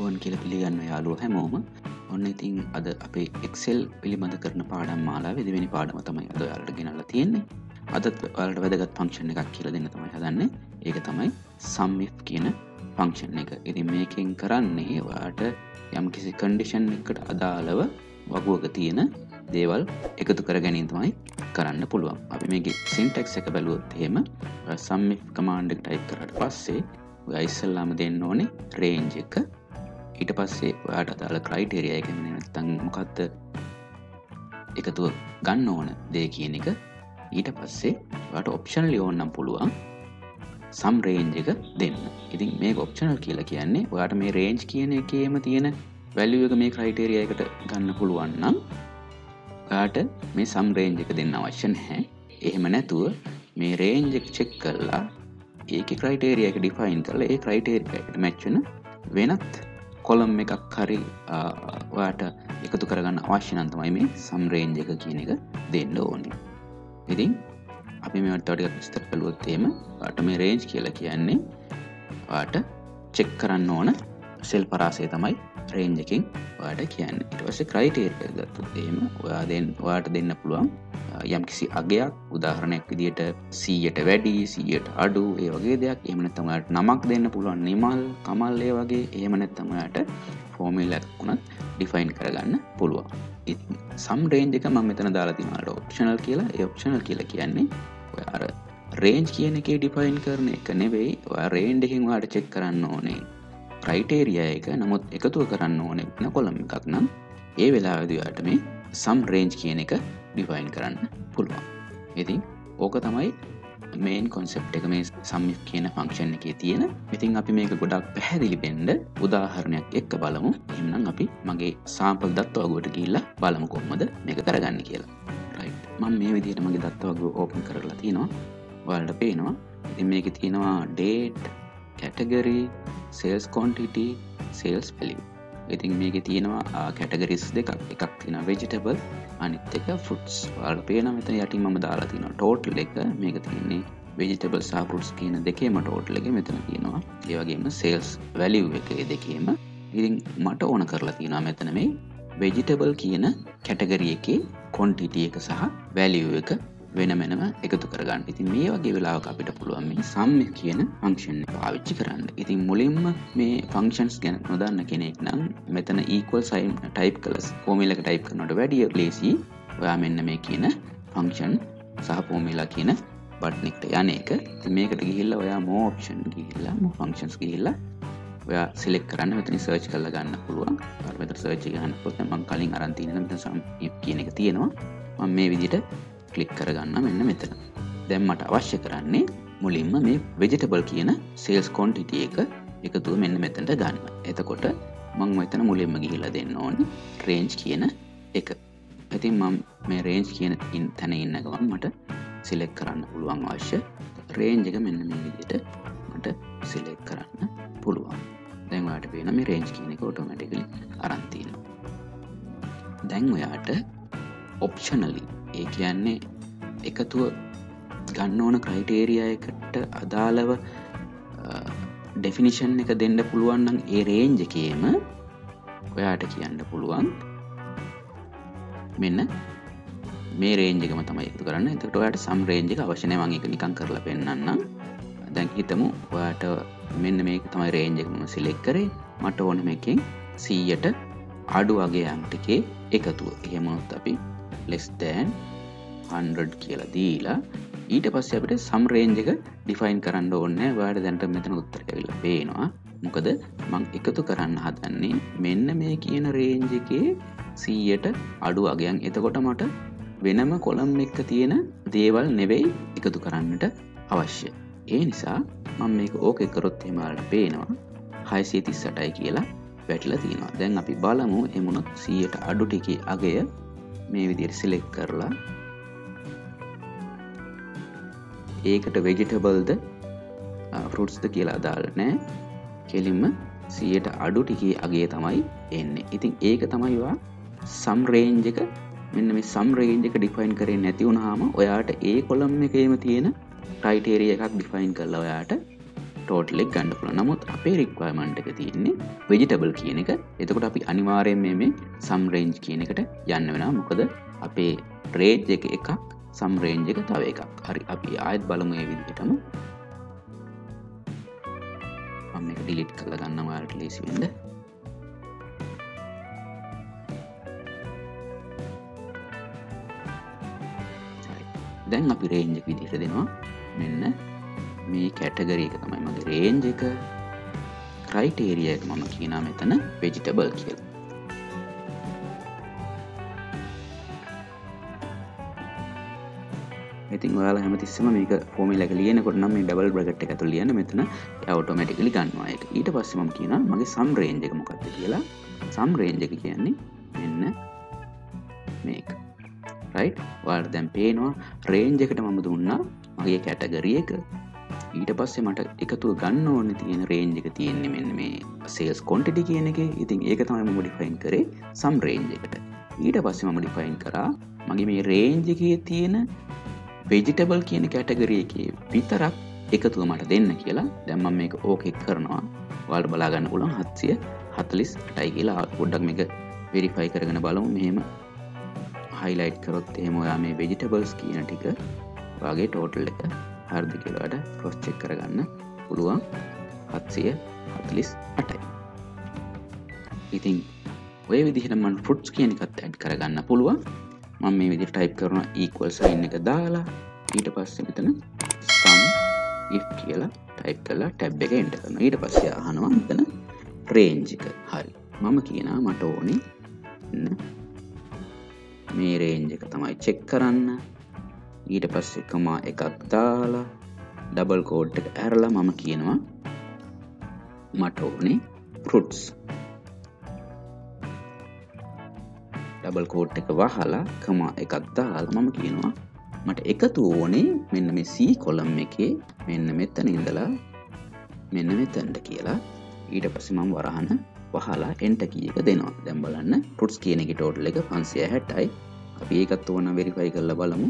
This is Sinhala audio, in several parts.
අයිබෝන් කියල පිළිගන්න යාලුව හැමෝම ඔන්න ඉතින් අද අපේ එක්සෙල් පිළිබඳ කරන පාඩම් මාලා වෙදිවෙනි පාඩම තමයි අද යාලට ගෙනල්ල තියෙන්නේ. අදත් වලට වැදගත් පංක්ෂණ එකක් කියල දෙන්න තමයි හදන්න. ඒක තමයි සම්මි් කියන ෆංක්ෂන් එක. ඉති මේකින් කරන්නේ වාට යම් කිසි කන්ඩිෂන් එකට අදාළව වගුවක තියෙන දේවල් එකතු කර ගැනීම තමයි කරන්න පුළුවන්. අපි මේගේ සින්ටෙක්ස් එක බැලුවොත් එහෙම සම්මි කමාන්්ඩක් ටයි් කරට පස්සේ ගයිස්සල්ලාම දෙන්න ඕනේ රේන්ජ එක. ඊට පස්සේ ඔයාට අදාළ ක්‍රයිටේරිය එකන තන් මොකක්ද එකතුව ගන්න ඕන දේ කියන එක. ඊට පස්සේ වට ඔප්ෂන් ලියෝන්නම් පුළුවන් සම් රේන්ජ එක දෙන්න. ඉතින් මේ ඔප්ෂනල් කියලා කියන්නේ ඔයාට මේ රේන්ජ් කියන එකේම තියෙන වැලියක මේ ක්‍රයිටේරිය එකට ගන්න පුළුවන් නම් ඔයාට මේ සම් රේන්ජ එක දෙන්න අවශ්‍ය නැහැ. එහෙම නැතුව මේ රේන්ජෙක් චෙක් කරලා ඒක ක්‍රයිටේරියක ඩිෆයින් කරල ඒ ක්‍රයිටේරියට මැච්චන වෙනත් කොළම් එකක් හරි වාට එකතු කරගන්න අවශ්‍යනන්තමයි මේ සම්රේන්ජ එක කියන එක දෙන්න ඕනේ. ඉතින් අපි මෙට තොඩික පිස්තර කළුවොත්තේම ට මේ රේන්ජ් කියලා කියන්නේ වාට චෙක් කරන්න ඕන සෙල් පරාසය තමයි රේන්ජකින් වාට කියන්න. ඉටවස ක්‍රයිටේර් ගත්තුත්තේම ඔයා දෙන් වාට දෙන්න පුළුවන් යම් කිසි අගයක් උදාහරණයක් විදිට සීයට වැඩි සීයට අඩු ඒ වගේ දෙයක්. එමනත්තමට නමක් දෙන්න පුළුවන් නිමල් කමල්ලේ වගේ. ඒමනැත්තමයට ෆෝමිල්ලක් වුණත් ඩිෆයින් කරගන්න පුළුවන්. සම් රේන්ජ එක ම මෙතන දාලාතිනට ඔප්ෂනල් කියලා. ඔප්ෂනල් කියලා කියන්නේ අර රේන්ජ් කියන එක ඩිෆයින් කරන එක නෙවෙයි. රේන්ඩකින් වාට චෙක් කරන්න ඕනේ ක්‍රයිටේරිය එක. නමුත් එකතුව කරන්න ඕනෙ වෙන කොළම් එකක් නම් ඒ වෙලාවදයාට මේ සම් රේන්ජ් කියන එක ඩිෆයින් කරන්න පුළුවන්. ඉතින් ඕක තමයි මේන් කොන්සෙප් එක මේ සම්මි් කියන ෆංක්ෂන් එකේ තියෙන. ඉතින් අපි මේක ගොඩක් පැහැදිලි බෙන්ඩ උදාහරණයක් එක්ක බලමු. එම්නම් අපි මගේ සාම්පල් දත්වගුවට ගිල්ලා බලමු කොම්මද මේක කරගන්න කියලා. මං මේ විදියට මගේ දත්වගු ඕපන් කරලා තියෙනවා වලට පේනවා. ඉතින් මේක තියෙනවා ඩේට් කැටගරී සේල්ස් කොන්ටිට සේල්ස් පෙලිව ඉතින් මේක තියෙනවා කැටගරිස් දෙකක්. එකක් තින වෙජිටබල් අනිත් එක ෆුට්ස් වල් පේන මෙත යටි ම දාලා තින ටෝටල් එක. මේක තියන්නේ වෙජිටබල් සාපුට්ස් කියන දෙකේම ටෝටල් එක මෙතන තියෙනවා. ඒවගේම සේල්ස් වැලිව් එක දෙකේම. ඉරින් මට ඕන කරලා තියෙනවා මෙතන මේ වෙජිටබල් කියන කැටගරිය එකේ කොන්ටිටිය එක සහ වැලිව් එක. වෙනමෙනම එකතු කරගන්න. ඉතින් මේ වගේ වෙලාවක අපිට පුළුවන් මේ සම්ම කියන ෆංක්ෂන් පාවිච්චි කරන්න. ඉතින් මුලින්ම මේ ෆංක්ෂන්ස් ගැන නොදන්න කෙනෙක් නම් මෙතන ඒකල් සයිම් ටයිප් කලස් පෝමිලක ටයිප් කරනට වැඩිය ලේසි ඔයා මෙන්න මේ කියන ෆංක්ෂන් සහ පෝමිලා කියන බට්නෙක්ට යන එක. මේකට ගිහිල්ල ඔයා මෝප්ෂන් ගිහිල්ලා ම ෆංක්ෂන්ස් ගිහිල්ලා ඔයා සිලෙක් කරන්න මෙතනි සර්ච් කල ගන්න පුළුවන්. මෙත සර්ච් ගන්න පොත මං කලින් අරන්තින මෙත සම් කියන එක තියෙනවා. මේ විදිට කලික් කරගන්න මෙන්න මෙතන. දැම්මට අවශ්‍ය කරන්නේ මුලින්ම මේ වෙජිටබල් කියන සේල්ස් කොන්ටිටිය එක එකතුව මෙන්න මෙතැට ගන්න. එතකොට මං මෙතන මුලින්ම ගිහිලා දෙන්න ඕන රේන්ජ් කියන එක. ඇතින් මම් මේ රේන්ජ් කියන ඉන් තැන ඉන්න ගවන් මට සිලෙක් කරන්න පුළුවන් අවශ්‍ය රේන්ජ එක මෙන්න මේ විදිට මට සිලෙක් කරන්න පුළුවන්. දැන්වාට පේන මේ රේන්ජ් කියන එක ඔටෝමටිකලි අරන්තින දැන් ඔයාට ඔප්ෂනලි ඒ කියන්නේ එකතුව ගන්න ඕන ක්‍රයිටේරියයකට අදාළව ඩෙෆිනිෂන් එක දෙන්න පුළුවන්නම් ඒ රේන්ජකේම ඔයාට කියන්න පුළුවන්. මෙන්න මේ රේන්ජකම තමයි එකතු කරන්න. එතට ඔයාට සම් රේන්ජක අවශ්‍යනය වගේ එක නිකං කරලා පෙන්න්න දැන් හිතමු ඔයාට මෙන්න මේක තමයි රේන්ජකම සිලෙක් කරේ. මට ඕනම එකෙන් සීයට අඩු වගේ අංටිකේ එකතුව. එහෙමොත් අපි ලෙස්දෑන් 100 කියලා දීලා ඊට පස්ස අපට සම්රේන්ජ එක ඩිෆයින් කරන්න ඕන්න වාඩ දැන්ට මෙතන උත්තර ඇවිල පේනවා. මොකද මං එකතු කරන්න හදන්නේ මෙන්න මේ කියන රේන්ජ එකේ සීයට අඩු අගයන්. එතකොට මට වෙනම කොළම් එක්ක තියෙන දේවල් නෙවෙයි එකතු කරන්නට අවශ්‍ය. ඒ නිසා මං මේක ඕක එකරොත් එමලට පේනවා. හයිසේ තිස්සටයි කියලා වැටල තියෙනවා. දැන් අපි බලමු එමුණොත් සීයට අඩු ටිකේ අගය මේ විදිර සිලෙක් කරලා ඒකට වෙජිටබල්ද ෆරුට්ස්ද කියලා අදාල නෑ. කෙලින්ම සියට අඩු ටිකේ අගේ තමයි එන්නේ. ඉතින් ඒක තමයිවා සම්රේන්ජක මෙන්න මේ සම්රේන්ජක ඩිෆයින් කරේ නැති වුණහාම ඔයාට ඒ කොළම් එකේම තියෙන ටයිටේරිය එකක් ඩිෆයින් කරලා ඔයාට ටෝටලෙක් ගන්නපුල නමුත් අපේ රික්වයමන්ට එක තියෙන්නේ වෙජිටබල් කියන එක. එතකොට අපි අනිවාරයෙන් මේ සම්රේන්ජ් කියන එකට යන්න වෙන මොකද අපේ රේජ් එක එකක් සම්රේන්ජ එක තව එකක්. හරි අපි ආයත් බලමය විදිහටම. මම එක ඩිලිට් කළ ගන්න වාට ලේසිවෙන්ද දැන් අපි රේන්ජ විදිහට දෙනවා. මෙන්න මේ කැටගර එක තමයි මගේ රේන්ජ එක. ක්‍රයිටේරිය එක මම කියනා මෙතන වෙජිටබල් කියල්. ඉතින් ඔයාලා හැමතිස්සම මේක ෆෝමි ලක ලියනකොට නම් මේ ඩබල් බ්‍රගට් එක ඇතුළ ලියන මෙතන අවටෝමටිකලි ගන්නවා. එක ඊට පස්සෙම කියන මගේ සම් රේන්ජ එක මොකක්ද කියලා. සම් රේන්ජ එක කියන්නේ මෙන්න මේක. රයි් වාට දැම් පේනවා රේන්ජ එකට මම දුන්නා මගේ කැටගරිය එක. ඊට පස්සේ මට එකතු ගන්න ඕන තියෙන රේන්ජ එක තියෙන්නේ මෙන්න මේ සේල්ස් කොන්ටිටි කියන එක. ඉතින් ඒක තමයි මොඩිෆයින් කරේ සම් රේන්ජ එකට. ඊට පස්සේ මම ඩිෆයින් කරා මගේ මේ රේන්ජ එකේ තියෙන වෙජිටබල් කියන කැටගරිය එක විතරක් එකතුව මට දෙන්න කියලා. දැම්මම් මේක ඕකෙක් කරනවා. වල් බලාගන්න පුළන් හත්සිය හතලිස් ටයි කියලා. පොඩ්ඩක් මේක වෙරිෆයි කරගෙන බලමු. මෙහෙම හයිලයිට් කරොත් එහෙම ඔයා මේ වෙජිටබල්ස් කියන ටික වගේ ටෝටල් එක හර්දි කියලාට ප්‍රොස්්චෙක් කරගන්න පුළුවන්. හත්සිය හතලිස් අටයි. ඉතින් ඔය විදිහටමන් ෆුට්ස් කියනකත් ඇඩ් කරගන්න පුළුවන්. මම මේ විදි ටයිප් කරන ඒක්වල් සයින් එක දාලා ඊට පස්ස මෙතන සම් ඉ් කියලා ටයිප් කලා ටැබ් එක එන්ට කරන ඊට පස්සේ අහනවා මෙතන රේන්ජික හරි. මම කියනා මට ඕනේ මේ රේන්ජ එක තමයි චෙක් කරන්න. ඊට පස්ස එකමා එකක් දාලා ඩබල් කෝඩ් එක ඇරලා මම කියනවා මට ඕනේ ෆෘට්ස් ඩබල් කෝට් එක වහලා කමා එකක් දාල් මම කියනවා මට එකතු ඕනේ මෙන්න මේ සී කොළම් එකේ මෙන්න මෙත්තන ඉඳලා මෙන්න මෙතැන්ට කියලා. ඊට පස්සේ මම වරහන වහලා එන්ට කියක දෙනවා. දැම්බලන්න පුට්ස් කියන එක ටෝටල් එක පන්සිය හැටයි අපි ඒකත් ඕන වෙරිෆයි කරල බලමු.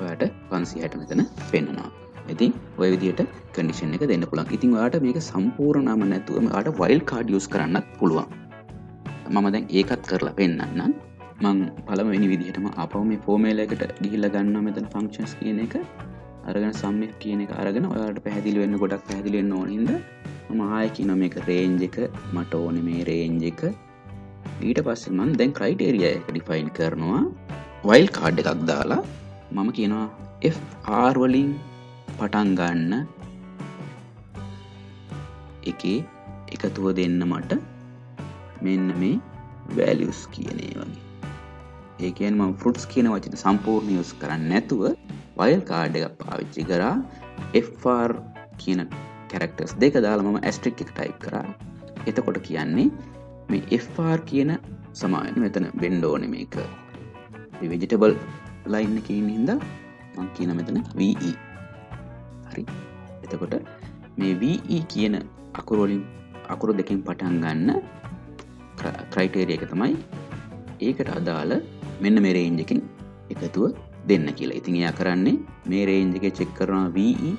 ඔයාට පන්සි හැට මෙතන පෙන්නවා ඉතින් ඔය විදියට කඩිෂන් එක දෙන්න පුළන් ඉතින් වාට මේක සම්පූර්ණම නැතුවම ට වයිල් කාඩ යස් කරන්නත් පුළුවන්. මම දැන් ඒකත් කරලා පෙන්න්නම් මං පළමනි විදිහටම අප මේ ෆෝමේලකට ගිහිල්ල ගන්න මෙතන ෆංක්ෂන්ස් කියන එක. අරගෙන සම්මය කියන එක අරගෙන ඔයාට පැහැදිලි වෙන්න ගොඩක් පැදිලෙන්න ඕනින්ද මආය කියන මේක රේන්ජ එක. මට ඕන මේ රේන්ජ එක. ඊට පස්සේ මන් දැන් ක්‍රයිටේරිය එක ඩිෆයින් කරනවා. වයිල් කාඩ් එකක් දාලා මම කියනවා FR වලින් පටන් ගන්න එකේ එකතුව දෙන්න මට මෙන්න මේ වැලියස් කියනේ වගේ. ඒකන් ම ෆෘට්ස් කියන වචන සම්පූර්ණ යුස් කරන්න නැතුව වයල් කාඩ් එක පාවිච්චි කරා FR කියන කැරක්ටර්ස් දෙක දාලා මම ඇස්ට්‍රික් එක ටයිප් කරා. එතකොට කියන්නේ මේ FR කියන සමායන මෙතන බෙන්ඩෝන මේක. වෙජිටබල් ලයින්න කියන හින්ද මං කියන මෙතන වE හරි. එතකොට මේ වE කියන අකුරෝලින් අකුරු දෙකින් පටන් ගන්න ක්‍රයිටේරිය එක තමයි ඒකට අදාළ මෙන්න මේ රේන්ජකින් එකතුව දෙන්න කියලා. ඉතින් එයා කරන්නේ මේ රේන්ජක චෙක් කරනවා වී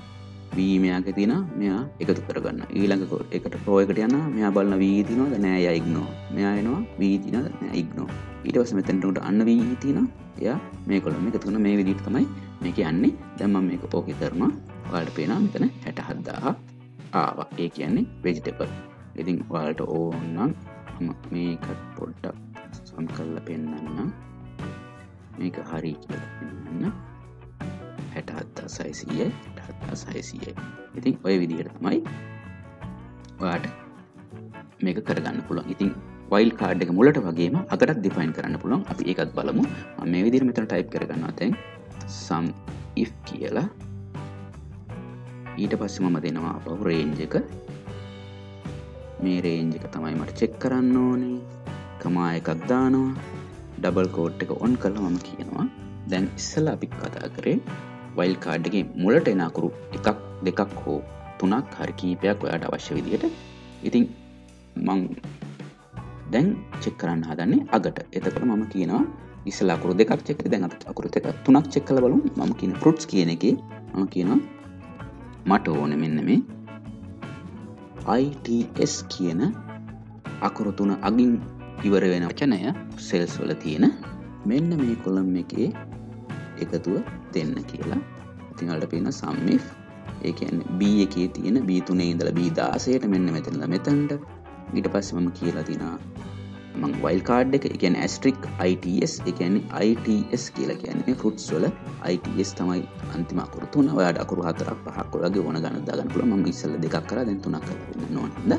වීමයාක තින මෙයා එකතු කරගන්න ඊළඟ එකට පෝයකට යන්න මෙයා බලන්න වී e තිනවද නෑ යයිගනෝ මෙයා එනවා වී තින ඉක්නෝ ඊටවස මෙතැන්ටට අන්න වී e තින එයා මේ කොළම එකතුන මේ විදිට තමයි මේක යන්නේ දැම්ම මේක ඕකි කරනවා වාට පේනා මෙතන හැට හද්දාහ ආවා. ඒ කියන්නේ වෙජිටපල් ඉතින් වාලට ඕන්නම් මේකත් පොඩ්ඩක් සම් කල්ල පෙන්න්න මේක හරි කියල පෙන්න්න හැට හත්තා සයිසිය හත්තා සයිසිය ඉතින් ඔය විදිහට තමයි වාට මේක කරගන්න පුළුවන්. ඉතින් වයිල් කාඩ් එක මුලට වගේම අකටත් දිෆයින් කරන්න පුළුවන්. අපි ඒකත් බලමු. මේ විදිර මෙතන ටයිප් කරගන්න තැන් සම් ඉ කියලා. ඊට පස්ස මම දෙනවා අප රේන්ජ එක. මේ රේන්ජ එක තමයි මට චෙක් කරන්න ඕනේ. කමා එකක් දානවා. ඩබල් කෝට් එක ඔන් කළ මම කියනවා. දැන් ඉස්සල අපි කතා කරේ වයිල් කාඩ්ගේ මුලට එනකුරු එකක් දෙකක් හෝ තුනක් හරි කීපයක් ඔයාට අවශ්‍ය විදියට. ඉතින් මං දැන් චෙක් කරන්න හදන්නේ අගට. එතකට මම කියනවා ඉස්සලා අකුරු දෙකක් චෙක දැන් අකුරු දෙක තුනක් චෙක් කළ බලමු. මම කියන ෆෘට්ස් කියන එකේ මම කියනවා මට ඕන මෙන්න මේ ITS කියන අකුරු තුන අගින් ඉවර වෙන වචනය සෙල්ස් වල තියෙන මෙන්න මේ කොළම් එකේ එකතුව දෙන්න කියලා. ඉතිංහලට පේන සම්මි් ඒකන් බ එකේ තියෙන බීතුනේ ඉඳල බී දාසයට මෙන්න මෙතනද මෙතැන්ට. ඊට පස්ස මම කියලා තිනා මං වයිල් කාඩ් එක එකන ඇස්ට්‍රික් ITS එකන ITS කියලා කියන්නේ ෆුට්ස් වල ITS තමයි අන්තිම අකුරු. තුන ඔයාට අකුරු හතරක් පහක් වගේ ඕන ගන්න දාගන්න පුළුවන්. මම ඉස්සෙල්ලා දෙකක් කරා දැන් තුනක් කරන්න ඕනද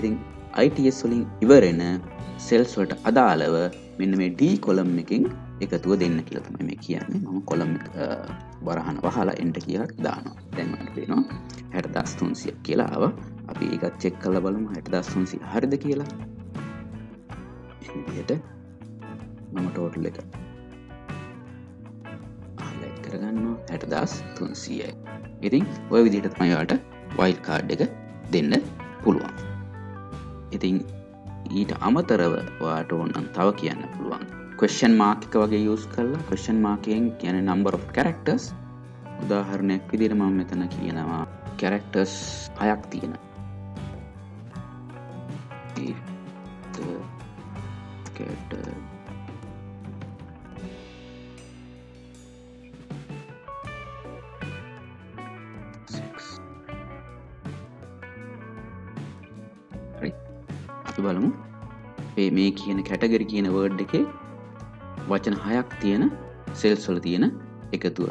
ඉතින් ITS වලින් ඉවරෙන සෙල්ස් වලට අදාළව මෙන්න මේ D කොලම් එකකින් එකතුව දෙන්න කියලා තමයි මේ කියන්නේ. මම කොලම් වරහන වහලා එන්ට කියලා දානවා. දැන් මට පේනවා 60300 කියලා ආවා. අපි ඒකත් චෙක් කරලා බලමු. 60300 හරිද කියලා. විදිහට මම ටෝටල් එක ආලයිට් කරගන්නවා. හැට දස් තුන්සියයි. ඉතින් ඔය විදිහට තමයිවාට වයිල් කාඩ් එක දෙන්න පුළුවන්. ඉතින් ඊට අමතරව වාට ඕන්නන් තව කියන්න පුළුවන්. කස්න් මාර්ක වගේ යස් කරලා කස්න් මාකයෙන් කියන නම්බර of කැරක්ටර්ස් උදාහරණයක් විදිර මම මෙතන කියනවා කැරක්ටර්ස් හයක් තියෙන get uh, අපි බලමු. මේ කියන කැටගරි කියන වර්ඩ් එකේ වචන හයක් තියෙන සෙල්සොල තියෙන එකතුව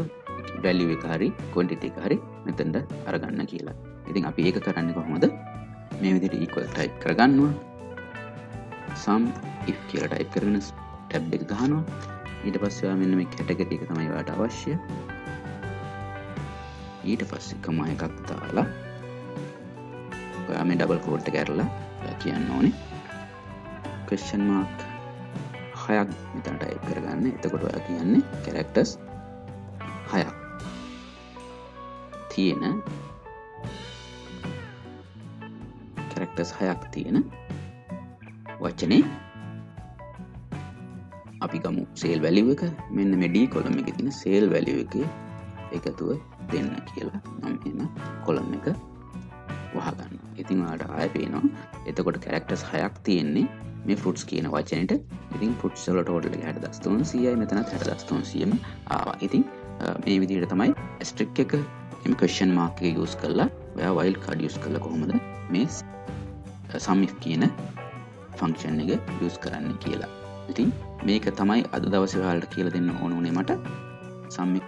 වැලි එකහරි කොන්ටිට එක හරි මෙතැන්ට අරගන්න කියලා. ඉතින් අපි ඒක කරන්න කොහොමද? මේ විදිට ඉක්වල් ටයි් කරගන්නවා. සම් if කියල ටයි් කරන ටැබ් එක ගහනවා. ඊට පස්සවා මෙන්න මේ කැටගති එක තමයි වාට අවශ්‍ය. ඊට පස්සේ කමා එකක් දාලා ඔයා මේ ඩබල් කෝට්ට කැරලා කියන්න ඕනේ. කස්ෂන් මාක් හයක් මෙතන ටයි් කරගන්න. එතකොට ඔයා කියන්නේ කැරක්ටස් හයක්. තියෙන කැරක්ටස් හයක් තියෙන වචනේ. අපි ගමු සේල් වැලිව එක. මෙන්න මෙඩී කොළම එක තින සේල් වැලිව එක එකතුව දෙන්න කියලා මම කොළම් එක වහගන්න ඉතින් වාට ආය පේනවා. එතකොට කැරක්ටස් හයක් තියෙන්නේ. මේ ෆුට්ස් කියන වචනට. ඉතින් ෆුට්සල ටෝටල හැට දස්තුන් සියයි. මෙතන හැට දස්තුන් සියම ආවා. ඉතින් මේ විදිහට තමයි ස්ට්‍රික් එක එම කෂන් මාර්ක යස් කරලා ඔයා වයිල් කාඩියස් කළ කොහොමද? මේ සමිෆ් කියන ෆංක්ෂන් එක යස් කරන්න කියලා. ඉතින් මේක තමයි අද දවසවාලට කියල දෙන්න ඕනුනේ මට. සම්මි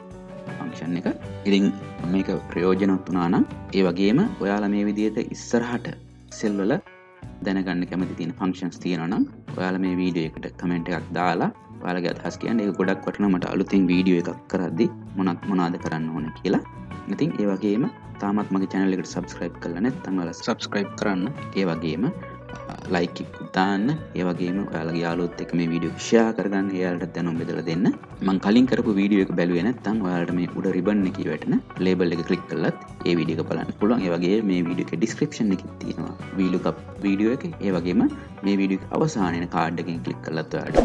ෆංක්ෂන් එක. ඉරිං මේක ප්‍රයෝජනොත් වනානම් ඒ වගේම ඔයාල මේ විදියට ඉස්සරහට සෙල්වල දැනගන්න කැමති තින ෆංක්ෂන්ස් තියෙනනම් ඔයාල මේ වීඩියෝ එකට කමෙන්ට් එකක් දාලා යාලගේ අදහස් කියන්න ඒ ගොඩක් වටනමට අලුතින් වීඩියෝ එකක් කරද්දි මොනක් මොනාද කරන්න ඕන කියලා. ඉතින් ඒ වගේම තාමත් මගේ චැනලෙකට සබස්ක්‍රයිබ් කරලන තංවල සබස්ක්‍රයිබ් කරන්න. ඒ වගේම ලයිකි දාන්න ඒවගේම ඔයාලගේ යාලුත් එක මේ වීඩියෝ ෂයා කරගන්න. යාලට දැනුම් බෙදල දෙන්න. මං කලින් කරපු වීඩියෝ එක බැලුව නැත්තම් ඔයාලට මේ උඩ රිබන් එක වැටන ලේබල් එක කලික් කලත් ඒ වීඩියක බලන්න පුළුවන්. ඒවගේ මේ වීඩියක ඩිස්ක්‍රපෂන් එක තියෙනවා. වීලුකප් වීඩියෝ එක. ඒවගේම මේ වීඩියෝ අවසානන කාඩ්ඩකින් කලික් කලත් අඩ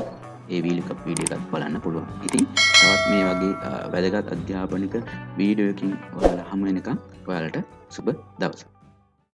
ඒ වීලිකප් වීඩියකත් බලන්න පුළුවන්. ඉතින් තවත් මේ වගේ වැදගත් අධ්‍යාපනික වීඩියෝකින් ඔයාල හම එනකම් ඔයාලට සුබ දවස